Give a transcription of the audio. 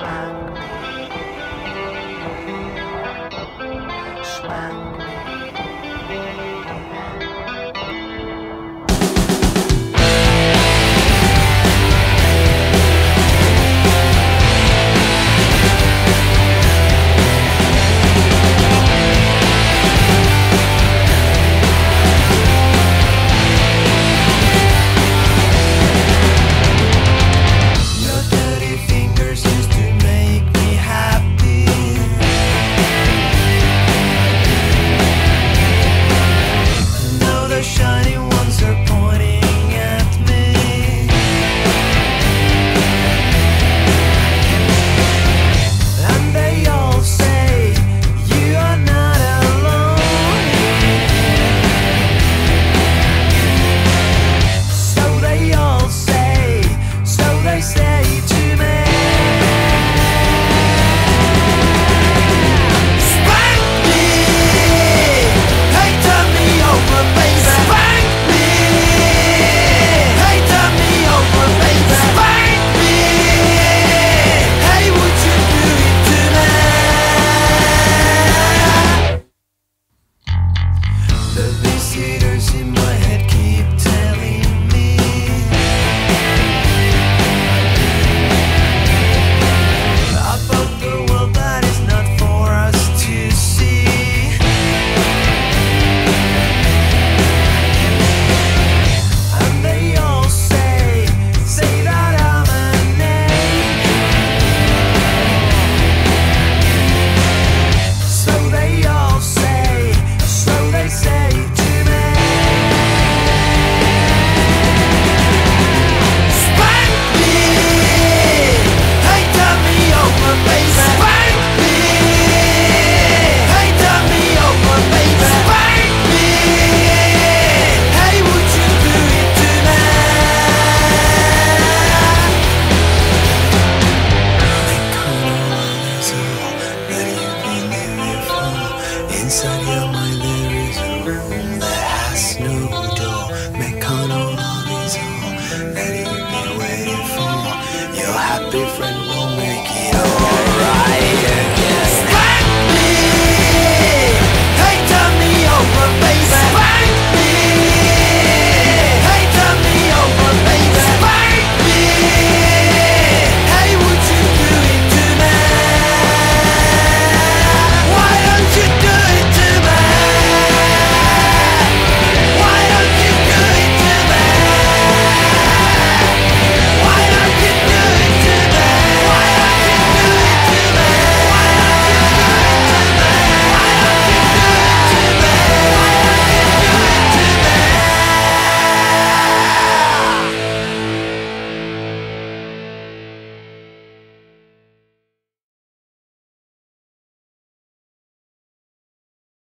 Swag. spank. In my different world.